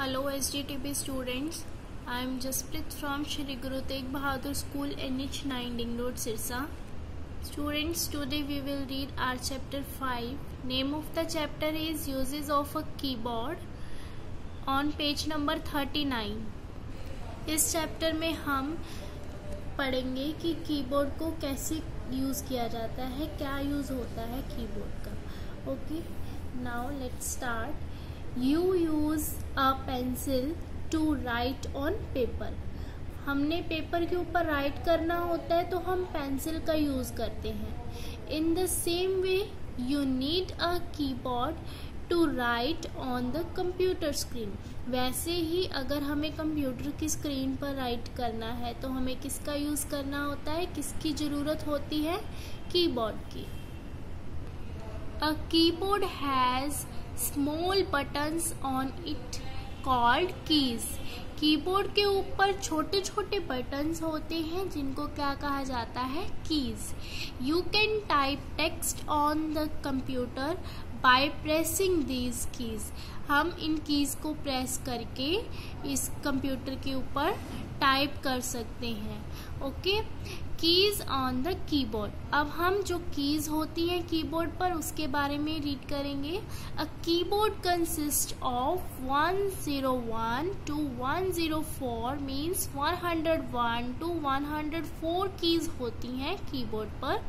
Hello S G T B students I am Jaspreet from Shri Guru Tegh Bahadur school N H nine Ding road Sirsa students today we will read our chapter five name of the chapter is usages of a keyboard on page number thirty nine इस chapter में हम पढ़ेंगे कि keyboard को कैसे use किया जाता है, क्या यूज़ होता है कीबोर्ड का। Okay now let's start you use a pencil to write on paper हमने पेपर के ऊपर राइट करना होता है तो हम पेंसिल का यूज़ करते हैं। In the same way you need a keyboard to write on the computer screen वैसे ही अगर हमें कंप्यूटर की स्क्रीन पर राइट करना है तो हमें किसका यूज़ करना होता है? किसकी ज़रूरत होती है? कीबोर्ड की। A keyboard has small buttons on it called keys keyboard के ऊपर छोटे छोटे बटन्स होते हैं, जिनको क्या कहा जाता है? Keys you can type text on the computer by pressing these keys हम इन कीज को प्रेस करके इस कंप्यूटर के ऊपर टाइप कर सकते हैं okay keys on the keyboard अब हम जो कीज होती हैं कीबोर्ड पर, उसके बारे में रीड करेंगे। A keyboard consist of 101 to 104 means 101 to 104 keys होती हैं कीबोर्ड पर।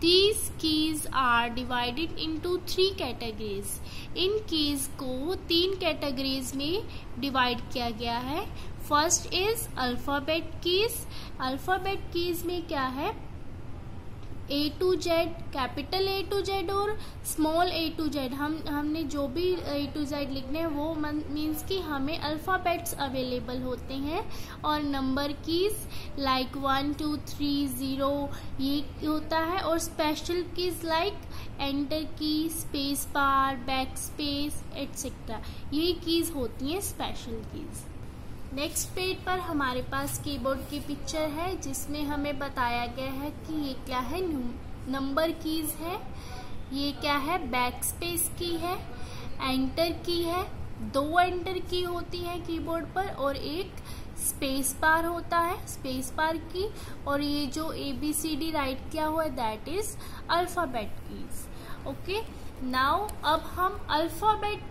These keys are divided into three categories. इन कीज को तीन कैटेगरीज में डिवाइड किया गया है। First is alphabet keys alphabet keys में क्या है? A to Z capital A to Z और स्मॉल ए टू जेड हम, हमने जो भी ए टू जेड लिखने हैं, वो मीन्स कि हमें अल्फ़ाबेट्स अवेलेबल होते हैं और number keys like one two three zero ये होता है और special keys like enter key space bar back space etcetera ये कीज होती हैं स्पेशल कीज़ नेक्स्ट पेज पर हमारे पास कीबोर्ड की पिक्चर है, जिसमें हमें बताया गया है कि ये क्या है नंबर कीज है, ये क्या है बैक स्पेस की है एंटर की है, दो एंटर की होती है कीबोर्ड पर और एक स्पेस बार होता है स्पेस बार की और ये जो A B C D write किया हुआ है that is alphabet keys okay now अब हम अल्फ़ाबेट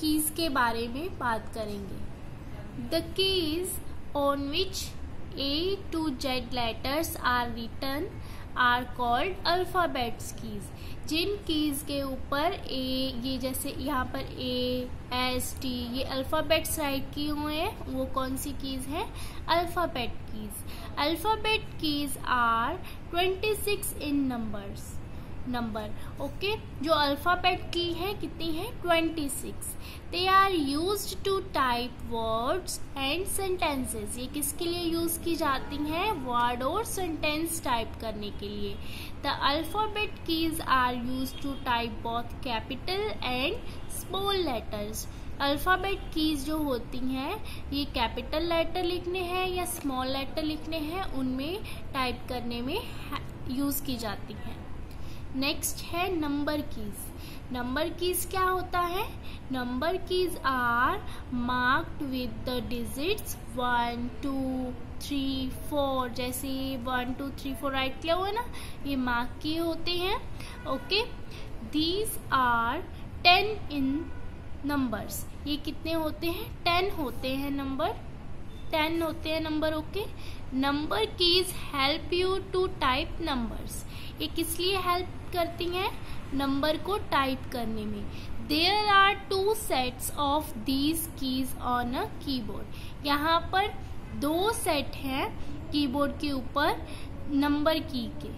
कीज के बारे में बात करेंगे। The keys on which A to Z letters are written are called alphabets keys. जिन कीज के ऊपर ए ये जैसे यहाँ पर ए एस टी ये अल्फ़ाबेट्स राइट किए हुए हैं, वो कौन सी कीज है? Alphabet keys alphabet keys are twenty six in numbers number okay जो अल्फ़ाबेट की है, कितनी है? Twenty six they are use to type words and sentences ये किसके लिए यूज़ की जाती हैं? वर्ड और सेंटेंस टाइप करने के लिए. The alphabet keys are use to type both capital and small letters alphabet keys जो होती हैं, ये कैपिटल लेटर लिखने हैं या स्मॉल लेटर लिखने हैं, उनमें टाइप करने में यूज़ की जाती हैं। नेक्स्ट है नंबर कीज नंबर कीज क्या होता है? Number keys are marked with the digits one two three four जैसे one two three four write किया हुआ ना, ये मार्क किए होते हैं okay these are ten in numbers ये कितने होते हैं? टेन होते हैं नंबर टेन होते हैं number, okay? Number keys help you to type numbers. ये किस लिए हेल्प करती हैं? नंबर को टाइप करने में। There are two sets of these keys on a keyboard यहाँ पर दो सेट हैं कीबोर्ड के ऊपर नंबर की के।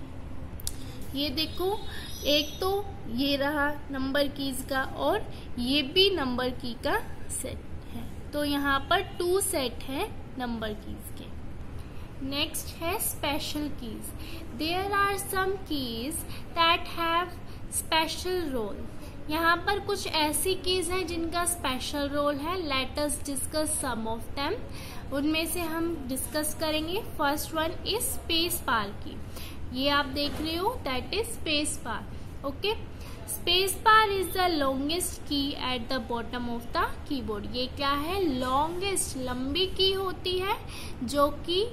ये देखो, एक तो ये रहा नंबर कीज का और ये भी नंबर की का सेट तो यहाँ पर टू सेट है नंबर कीज के। नेक्स्ट है special keys there are some keys that have special role यहाँ पर कुछ ऐसी कीज हैं जिनका स्पेशल रोल है। Let's discuss some of them उनमें से हम डिस्कस करेंगे। First one is space bar key ये आप देख रहे हो that is space bar okay space bar is the longest key at the bottom of the keyboard ये क्या है? लॉन्गेस्ट लंबी की होती है, जो कि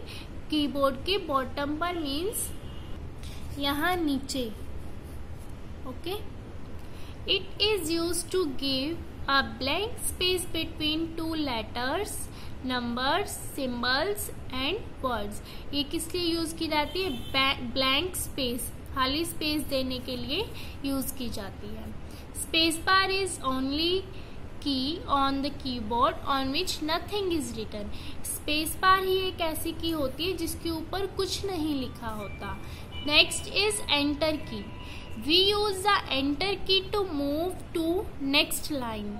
कीबोर्ड के बॉटम पर मीन्स यहाँ नीचे। Okay it is use to give a blank space between two letters numbers symbols and words ये किस लिए यूज़ की जाती है? ब्लैंक स्पेस खाली स्पेस देने के लिए यूज़ की जाती है। Space bar is only key on the keyboard on which nothing is return space bar ही एक ऐसी की होती है जिसके ऊपर कुछ नहीं लिखा होता। Next is enter key we use the enter key to move to next line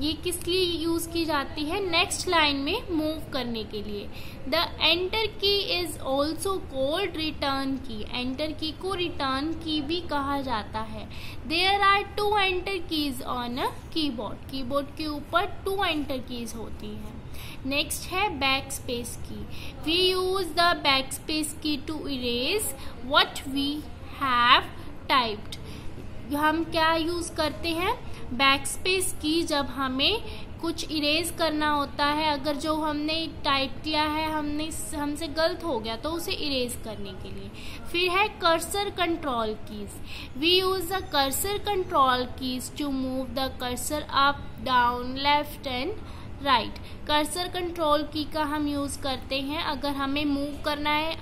ये किस लिए यूज़ की जाती है? नेक्स्ट लाइन में मूव करने के लिए। The enter key is also called return key enter key को रिटर्न की भी कहा जाता है। There are two enter keys on a keyboard keyboard के ऊपर टू एंटर कीज होती हैं। नेक्स्ट है back space key we use the back space key to erase what we have typed हम क्या यूज़ करते हैं? बैक स्पेस की जब हमें कुछ इरेज करना होता है, अगर जो हमने टाइप किया है, हमने हमसे गलत हो गया तो उसे इरेज करने के लिए। फिर है cursor control keys we use the cursor control keys to move the cursor up down left and right cursor control key का हम यूज़ करते हैं, अगर हमें मूव करना है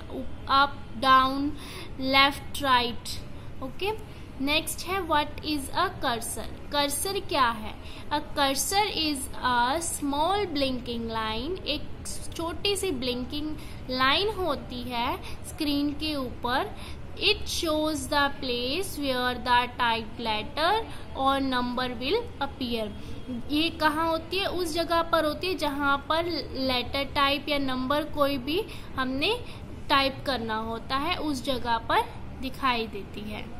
up down left right okay next है what is a cursor cursor क्या है? A cursor is a small blinking line एक छोटी सी ब्लिंकिंग लाइन होती है स्क्रीन के ऊपर. It shows the place where the type letter और नंबर विल अपियर ये कहाँ होती है? उस जगह पर होती है जहाँ पर लेटर टाइप या नंबर कोई भी हमने टाइप करना होता है, उस जगह पर दिखाई देती है।